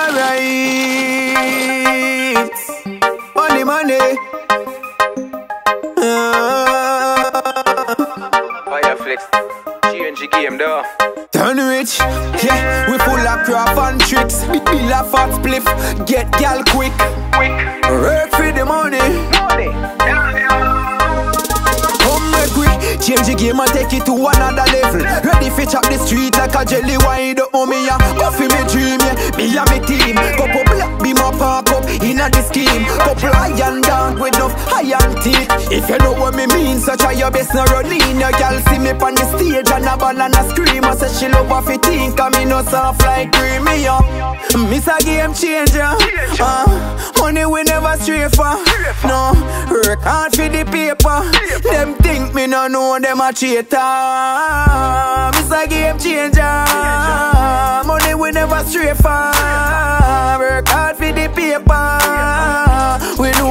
alright. Money, money. Fya Flexx, change the game though. Dunrich, yeah, we full of craft and tricks. Bill a fat spliff, get gal quick. Quick, take it to another level. Ready for chop the street like a jelly wine. Know me, yeah. Buffy me dream, yeah. Me and me team. Couple black be my park up in a the scheme. Couple iron down with enough iron teeth. If you know what me mean, so try your best, no run in. Your girl see me on the stage and a ball and a scream. I say she love off it think, me no soft like creamy, yeah. Miss a game changer. Uh, money we never stray for. No, hard for the paper. Them me no know them a. Miss a game changer. Money we never stray for.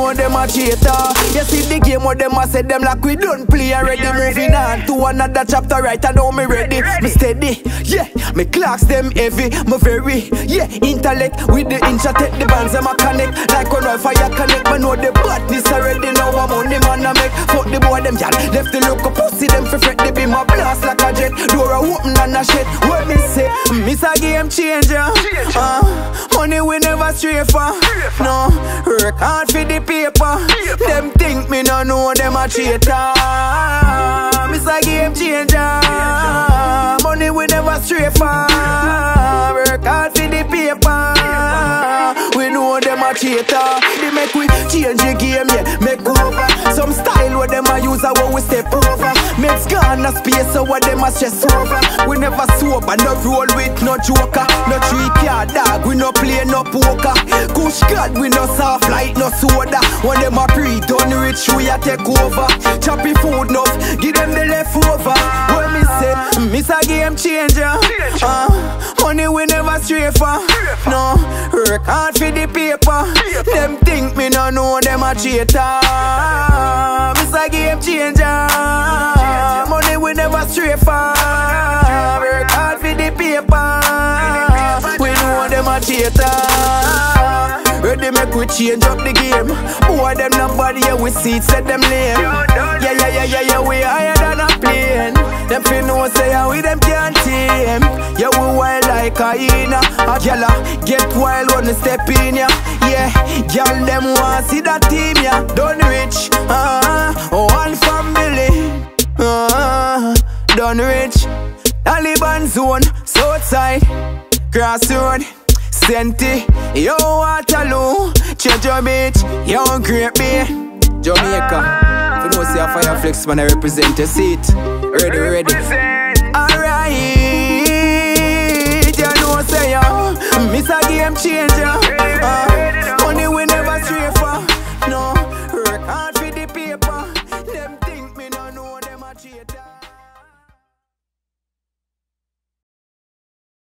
Know them a traitor. You see the game what them a say them like we don't play already. Moving on to another chapter right I know me ready. Me steady, yeah. Me clocks them heavy, me very, yeah. Intellect with the inch I take the bands them a connect like when I fire connect. Me know the badness already now I'm on the man I make. Fuck the boy them y'all left the look up pussy them for fret they be my blast like a jet. Door a open and a shit. What me say? Miss a game changer. Uh, never for. No, work hard for the paper. Them think me no know them a traitor. Miss a game changer. Money we never stray for. Work hard for the paper. We know them a traitor. They make we change the game, yeah, make over. Some style where them a use a what we step over. Makes gone a space so what them a stress over. We never sober, no roll with no joker. No three car dog, we no play no poker. Kush God, we no soft like no soda. When them a pre done rich, we a take over. Choppy food enough, give them the leftover. When me say, miss a game changer. Uh, money we never stray for. No, work hard for the paper. Them think me no know them a traitor. Miss a game changer. Traitor. Ready make we change up the game. Boy them nobody here we see set them lame. Yeah yeah yeah yeah yeah we higher than a plane. Them fi know say how we them can't tame. Yeah we wild like a hyena. A gyal get wild when they step in ya. Yeah, gyal them want see that team ya. Dunrich, uh, one family. Uh, Dunrich. Taliban zone, southside, cross the road. Senti, yo Waterloo, Treasure Beach, yo Great Bay, Jamaica. If you know say a Fya Flexx man I represent your seat. Ready, ready. Alright, you know say yo, miss a game changer. Uh, money we never stray for. No, work hard for the paper.